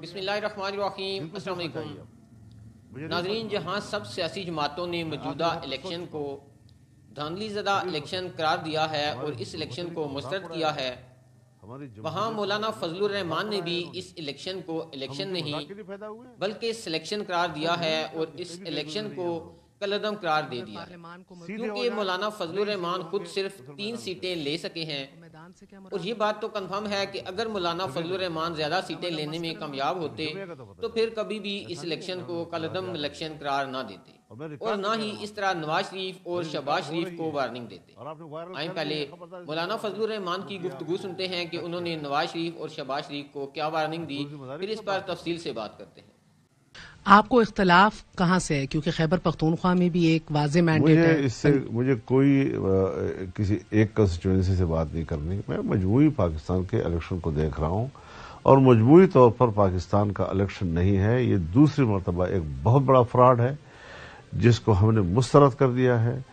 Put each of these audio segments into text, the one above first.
बिस्मिल्लाहिर्रहमानिर्रहीम। नाजरीन जहाँ सब सियासी जमातों ने मौजूदा इलेक्शन को धांधली ज़दा इलेक्शन करार दिया है और इस इलेक्शन को मुस्तरद किया है। वहाँ मौलाना फजलुर रहमान ने भी इस इलेक्शन को इलेक्शन नहीं बल्कि सिलेक्शन करार दिया है और इस इलेक्शन को कलदम करार दे दिया क्योंकि मौलाना फजलुर रहमान खुद सिर्फ़ तीन सीटें ले सके हैं। और ये बात तो कंफर्म है कि अगर मौलाना फजलुर रहमान ज़्यादा सीटें लेने में कामयाब होते तो फिर कभी भी इस इलेक्शन को कलदम इलेक्शन करार ना देते। और ना ही इस तरह नवाज़ शरीफ और शहबाज शरीफ को वार्निंग देते। आए पहले मौलाना फजलुर रहमान की गुफ्तगु सुनते हैं कि उन्होंने नवाज़ शरीफ और शहबाज शरीफ को क्या वार्निंग दी फिर इस पर तफसील से बात करते हैं। आपको इख्तलाफ कहाँ से है? क्योंकि खैबर पख्तूनख्वा में भी एक वाजे मैंडेट है। इससे मुझे कोई आ, किसी एक कंस्टिट्यूंसी से बात नहीं करनी। मैं मजमूरी पाकिस्तान के इलेक्शन को देख रहा हूँ और मजमूरी तौर पर पाकिस्तान का इलेक्शन नहीं है। ये दूसरी मरतबा एक बहुत बड़ा फ्रॉड है जिसको हमने मुस्तरद कर दिया है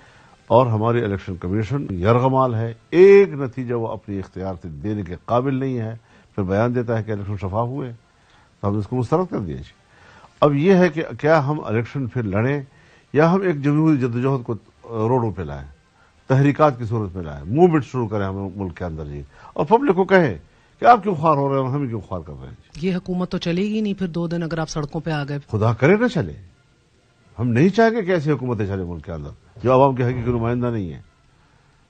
और हमारी इलेक्शन कमीशन यरगमाल है। एक नतीजा वो अपनी इख्तियार से देने के काबिल नहीं है। फिर बयान देता है कि इलेक्शन शफाफ हुए। तो हमने इसको मुस्तरद कर दिया अब यह है कि क्या हम इलेक्शन फिर लड़ें या हम एक जमहूरी जद्दोजहद को रोडों पर लाएँ तहरीकात की सूरत में लाएँ मूवमेंट शुरू करें हम मुल्क के अंदर जी और पब्लिक को कहें कि आप क्यों ख्वार हो रहे हैं हम क्यों ख्वार कर रहे हैं ये हुकूमत तो चलेगी नहीं फिर दो दिन अगर आप सड़कों पर आ गए। खुदा करे ना चले। हम नहीं चाहेंगे कि ऐसी हुकूमतें चले मुल्क के अंदर जो आवाम के हकी नुमाइंदा नहीं है।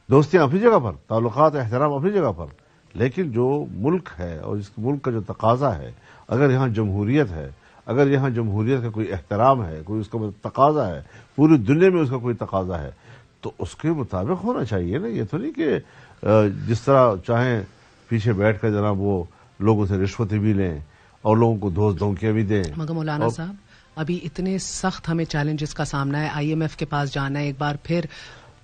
दोस्तियाँ अपनी जगह पर ताल्लुकात एहतराम अपनी जगह पर लेकिन जो मुल्क है और इस मुल्क का जो तकाजा है अगर यहाँ जमहूरियत है अगर यहाँ जमहूरियत का कोई एहतराम है कोई उसका मतलब तकाजा है पूरी दुनिया में उसका कोई तकाजा है तो उसके मुताबिक होना चाहिए ना। ये तो नहीं कि जिस तरह चाहे पीछे बैठ कर जनाब वो लोगों से रिश्वतें भी लें और लोगों को धोस धोखियाँ भी दें। मगर मौलाना साहब अभी इतने सख्त हमें चैलेंजेस का सामना है। आईएमएफ के पास जाना है एक बार फिर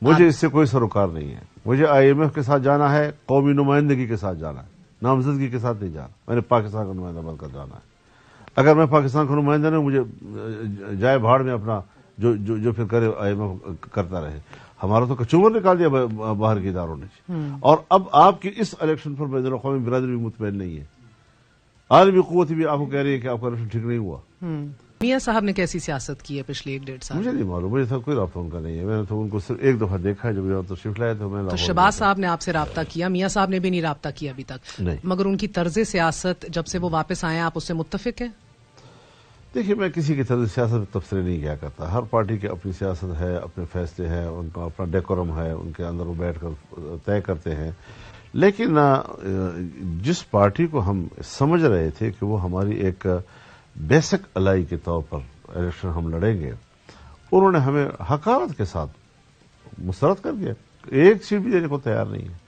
मुझे इससे कोई सरोकार नहीं है। मुझे आईएमएफ के साथ जाना है कौमी नुमाइंदगी के साथ जाना है नामजदगी के साथ नहीं जाना। मैंने पाकिस्तान का नुमाइंदा बनकर जाना है। अगर मैं पाकिस्तान का नुमाइंदा नहीं मुझे जाए भाड़ में अपना जो जो जो फिर करे करता रहे हमारा तो कचूमर निकाल दिया बाहर के इदारों ने हम्म। और अब आपकी इस इलेक्शन पर बैन अवी बिरादरी भी मुतमैन नहीं है आलमी कुत भी आपको कह रही है कि आपका इलेक्शन ठीक नहीं हुआ हम्म। मियाँ साहब ने कैसी सियासत की है पिछले एक डेढ़ साल? मुझे नहीं मालूम मुझे कोई रहा उनका नहीं है। मैंने तो उनको सिर्फ़ एक दफ़ा देखा है जब यहाँ तो शिफ्ट लाया तो मैं तो शबाज साहब ने आपसे रबता किया मियाँ साहब ने भी नहीं रबता किया अभी तक। मगर उनकी तर्ज सियासत जब से वो वापस आए आप उससे मुतफिक है? देखिए मैं किसी की तरह सियासत में तबसरे नहीं किया करता। हर पार्टी की अपनी सियासत है अपने फैसले हैं उनका अपना डेकोरम है उनके अंदर वो बैठ कर तय करते हैं। लेकिन जिस पार्टी को हम समझ रहे थे कि वो हमारी एक बेसिक अलाई के तौर पर इलेक्शन हम लड़ेंगे, उन्होंने हमें हकारत के साथ मुस्तरद कर दिया। एक सीट भी देने को तैयार नहीं है।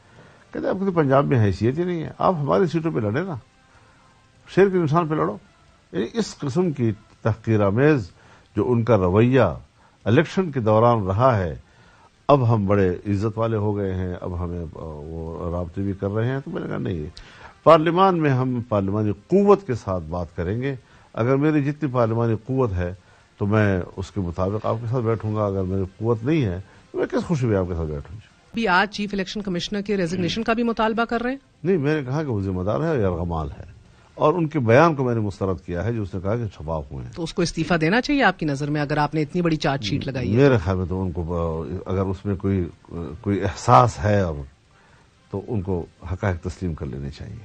कहते आपकी तो पंजाब में हैसियत ही नहीं है। आप हमारी सीटों पर लड़े ना। शेर के इंसान पर लड़ो। यानी इस किस्म की तहकीर आमेज जो उनका रवैया इलेक्शन के दौरान रहा है, अब हम बड़े इज़्ज़त वाले हो गए हैं। अब हमें वो रबते भी कर रहे हैं। तो मैंने कहा, नहीं पार्लियामान में हम पार्लियामानी कुत के साथ बात करेंगे। अगर मेरी जितनी पार्लियामानी कुत है तो मैं उसके मुताबिक आपके साथ बैठूँगा। अगर मेरी कुत नहीं है तो मैं किस खुशी में आपके साथ बैठूँगा भी आज चीफ इलेक्शन कमिश्नर के रेजिग्नेशन का भी मुतालबा कर रहे हैं? नहीं मैंने कहा कि वो जिम्मेदार है या गमाल है। और उनके बयान को मैंने मुस्तरद किया है जो उसने कहा कि छपाव हुए हैं। तो उसको इस्तीफा देना चाहिए आपकी नज़र में अगर आपने इतनी बड़ी चार्जशीट लगाई है। मेरे ख्याल में तो उनको अगर उसमें कोई कोई एहसास है अब तो उनको हक तस्लीम कर लेने चाहिए।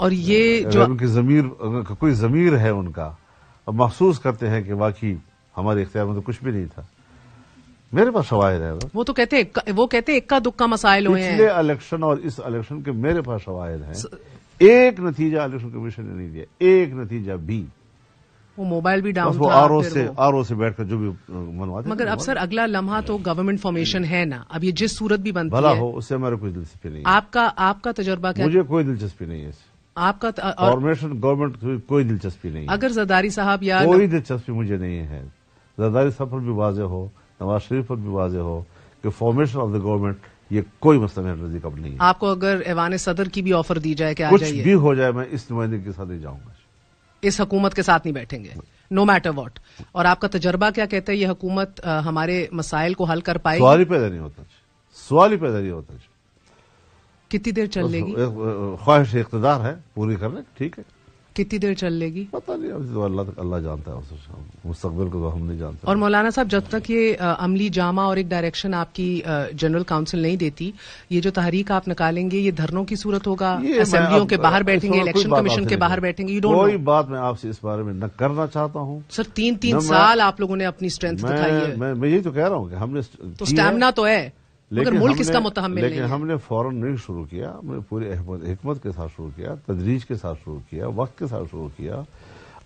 और ये जो उनकी जमीर कोई जमीर है उनका और महसूस करते हैं कि बाकी हमारे इख्तियार में तो कुछ भी नहीं था। मेरे पास शवाहद है वो। तो कहते हैं वो कहते हैं इक्का दुक्का मसाइल हुए हैं। पिछले इलेक्शन और इस इलेक्शन के मेरे पास शवाहद है। एक नतीजा इलेक्शन कमीशन ने नहीं दिया एक नतीजा भी। वो मोबाइल भी डाउन वो आर ओ से आर ओ से बैठकर जो भी मनवाते मगर अब सर अगला लम्हा तो गवर्नमेंट फॉर्मेशन है ना। अब ये जिस सूरत भी बनती भला हो। उससे हमारे कोई दिलचस्पी नहीं आपका आपका तजर्बा क्या मुझे कोई दिलचस्पी नहीं है आपका फॉर्मेशन गवर्नमेंट की कोई दिलचस्पी नहीं अगर जरदारी साहब या कोई दिलचस्पी मुझे नहीं है। जरदारी साहब पर भी वाजे हो नवाज़ शरीफ पर भी वाजे हो कि फॉर्मेशन ऑफ़ द गवर्नमेंट ये कोई मसला मेरे नज़दीक अब नहीं है। आपको अगर ऐवान सदर की भी ऑफ़र दी जाए क्या कुछ भी हो जाए मैं इस नुमाइंदे के साथ नहीं जाऊँगा। इस हुकूमत के साथ नहीं बैठेंगे। नो मैटर वॉट और आपका तजर्बा क्या कहता है? ये हुकूमत हमारे मसाइल को हल कर पाएगी? सवाल ही पैदा नहीं होता। सवाल ही पैदा नहीं होता। कितनी देर चल लेगी? ख्वाहिश इकतदार है पूरी करने ठीक है। कितनी देर चल लेगी? पता नहीं अभी तो अल्लाह अल्लाह जानता है मुस्तकबिल को तो हम नहीं जानते। और मौलाना साहब जब तक ये अमली जामा और एक डायरेक्शन आपकी जनरल काउंसिल नहीं देती ये जो तहरीक आप निकालेंगे ये धरनों की सूरत होगा? असेंबलियों के बाहर बैठेंगे इलेक्शन कमीशन के बाहर बैठेंगे? यू कोई बात मैं आपसे इस बारे में न करना चाहता हूँ। सर तीन तीन साल आप लोगों ने अपनी स्ट्रेंथ दिखाई है। मैं यही तो कह रहा हूँ हमने तो स्टैमिना तो है। लेकिन मुल्क इसका मुतहमिल लेकिन हमने फ़ौरन नहीं शुरू किया हमने पूरी हिकमत के साथ शुरू किया तदरीज के साथ शुरू किया वक्त के साथ शुरू किया।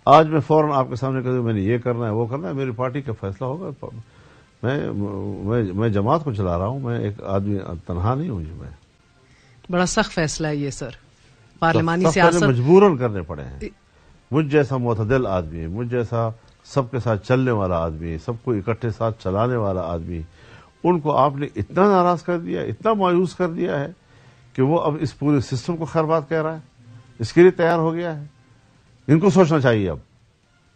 आज मैं फ़ौरन आपके सामने कह मैंने ये करना है वो करना है मेरी पार्टी का फैसला होगा। मैं मैं मैं जमात को चला रहा हूँ मैं एक आदमी तनहा नहीं हूँ मैं। बड़ा सख्त फैसला है ये सर। पार्लिमानी सियासत मजबूरन करने पड़े हैं। मुझ जैसा मतदिल आदमी मुझ जैसा सबके साथ चलने वाला आदमी सबको इकट्ठे साथ चलाने वाला आदमी उनको आपने इतना नाराज़ कर दिया इतना मायूस कर दिया है कि वो अब इस पूरे सिस्टम को खैरबाद कह रहा है। इसके लिए तैयार हो गया है। इनको सोचना चाहिए अब।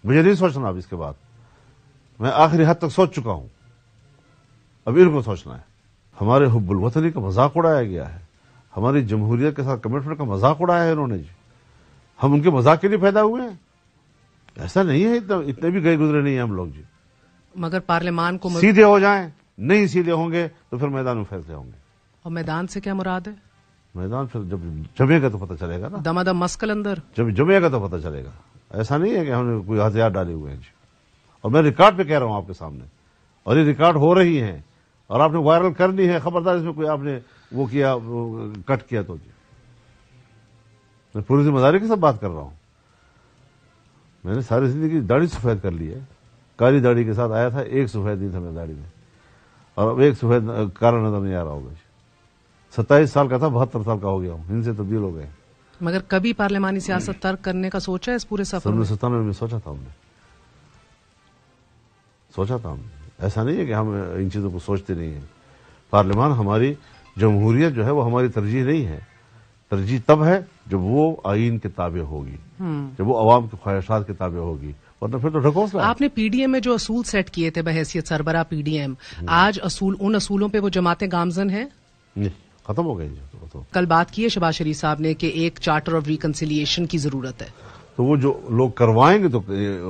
मुझे नहीं सोचना अब इसके बाद। मैं आखिरी हद तक सोच चुका हूँ। अब इनको सोचना है। हमारे हुब्बुल वतनी का मज़ाक उड़ाया गया है। हमारी जमहूरियत के साथ कमिटमेंट का मज़ाक उड़ाया है इन्होंने जी। हम उनके मज़ाक के लिए पैदा हुए हैं। ऐसा नहीं है इतना इतने भी गए गुजरे नहीं है हम लोग जी। मगर पार्लियामान को सीधे हो जाएँ। नहीं सीधे होंगे तो फिर मैदान में फैसले होंगे। और मैदान से क्या मुराद है? मैदान फिर जब जमेगा तो पता चलेगा ना। दमादम मस्कल अंदर। जब जमेगा तो पता चलेगा। ऐसा नहीं है कि हमने कोई हथियार डाले हुए हैं जी। और मैं रिकॉर्ड पे कह रहा हूँ आपके सामने। और ये रिकॉर्ड हो रही है और आपने वायरल करनी है खबरदार इसमें कोई आपने वो किया वो कट किया तो जी। मैं पूरी ज़िम्मेदारी के साथ बात कर रहा हूँ। मैंने सारी ज़िंदगी दाढ़ी सफ़ेद कर ली है। काली दाढ़ी के साथ आया था एक सफ़ेद नहीं था मेरी दाढ़ी में। और अब एक सफ़ेद कारण नज़र नहीं आ रहा होगा। सत्ताईस साल का था बहत्तर साल का हो गया हूँ। इनसे तब्दील हो गए। मगर कभी पार्लियामानी सियासत तर्क करने का सोचा है इस पूरे सफ़र में? सत्तानवे में सोचा था हमने। सोचा था हमने। ऐसा नहीं है कि हम इन चीज़ों को सोचते नहीं है। पार्लियामान हमारी जमहूरियत जो है वो हमारी तरजीह नहीं है। तरजीह तब है जब वो आइन के ताबे होगी। हम्म। जब वो अवाम की ख्वाहिशात के ताबे होगी। वरना फिर तो ढकोसला आपने पीडीएम में जो असूल सेट किए थे बहसीत सरबरा पीडीएम आज असूल उन असूलों पे वो जमातें गामजन है? खत्म हो गई तो, तो। कल बात की है शबाज शरीफ साहब ने कि एक चार्टर ऑफ़ रिकन्सिलियेशन की ज़रूरत है। तो वो जो लोग करवाएँगे तो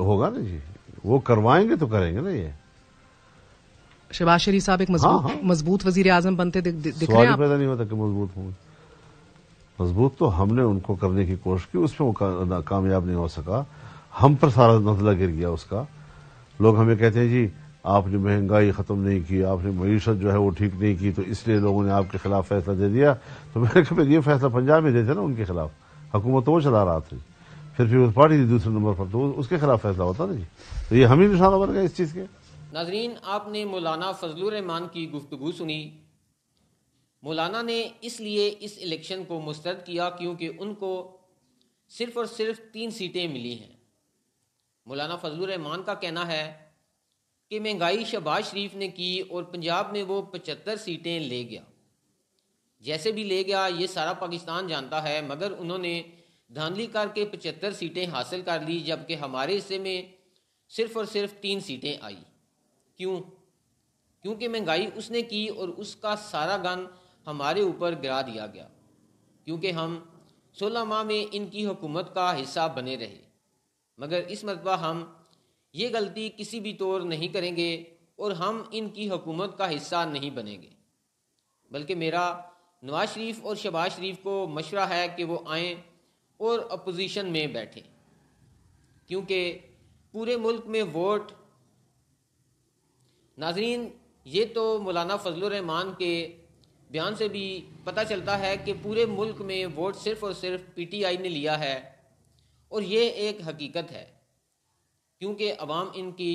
होगा ना जी। वो करवाएँगे तो करेंगे ना ये। शबाज शरीफ साहब एक मज़बूत हाँ, हाँ। मज़बूत वज़ीर आज़म बनते दिख, दिख रहे हैं पैदा नहीं होता कि मज़बूत होंगे मज़बूत तो हमने उनको करने की कोशिश की उसमें वो कामयाब नहीं हो सका। हम पर सारा नजला गिर गया उसका। लोग हमें कहते हैं, जी, आपने महँगाई ख़त्म नहीं की, आपने मीशत जो है वो ठीक नहीं की तो इसलिए लोगों ने आपके खिलाफ फैसला दे दिया। तो मैंने कहा ये फैसला पंजाब में देते ना उनके खिलाफ। हुकूमत तो वो चला रहा था। फिर फिर पार्टी थी दूसरे नंबर पर तो उसके खिलाफ फैसला होता ना जी। तो ये हम ही निशाना बन गए इस चीज़ के। नाजरीन, आपने मौलाना फजलुर रहमान की गुफ्तु सुनी। मौलाना ने इसलिए इस इलेक्शन को मुस्तरद किया क्योंकि उनको सिर्फ़ और सिर्फ़ तीन सीटें मिली हैं। मौलाना फजल रहमान का कहना है कि महँगाई शहबाज शरीफ ने की और पंजाब में वो पचहत्तर सीटें ले गया। जैसे भी ले गया, ये सारा पाकिस्तान जानता है, मगर उन्होंने धांधली करके पचहत्तर सीटें हासिल कर ली, जबकि हमारे हिस्से में सिर्फ़ और सिर्फ़ तीन सीटें आई। क्यों? क्योंकि महँगाई उसने की और उसका सारा गन हमारे ऊपर गिरा दिया गया, क्योंकि हम सोलह माह में इनकी हुकूमत का हिस्सा बने रहे। मगर इस मरतबा हम ये गलती किसी भी तौर नहीं करेंगे और हम इनकी हुकूमत का हिस्सा नहीं बनेंगे। बल्कि मेरा नवाज़ शरीफ और शहबाज शरीफ को मशवरा है कि वो आएँ और अपोजिशन में बैठें। क्योंकि पूरे मुल्क में वोट नाजरीन, ये तो मौलाना फजल के बयान से भी पता चलता है कि पूरे मुल्क में वोट सिर्फ़ और सिर्फ़ पीटीआई ने लिया है। और ये एक हकीकत है। क्योंकि अवाम इनकी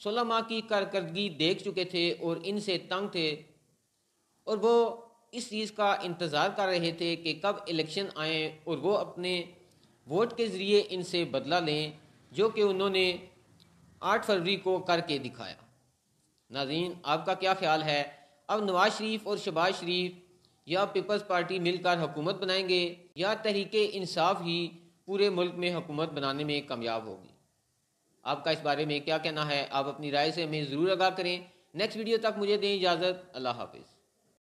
सोलह माह की कारकर्दगी देख चुके थे और इनसे तंग थे और वो इस चीज़ का इंतज़ार कर रहे थे कि कब इलेक्शन आए और वो अपने वोट के ज़रिए इनसे बदला लें, जो कि उन्होंने आठ फरवरी को करके दिखाया। नाजीन आपका क्या ख्याल है? अब नवाज़ शरीफ और शबाज शरीफ या पीपल्स पार्टी मिलकर हुकूमत बनाएँगे या तहरीक इंसाफ ही पूरे मुल्क में हुकूमत बनाने में कामयाब होगी। आपका इस बारे में क्या कहना है? आप अपनी राय से हमें ज़रूर आगाह करें। नेक्स्ट वीडियो तक मुझे दें इजाज़त। अल्लाह हाफिज़।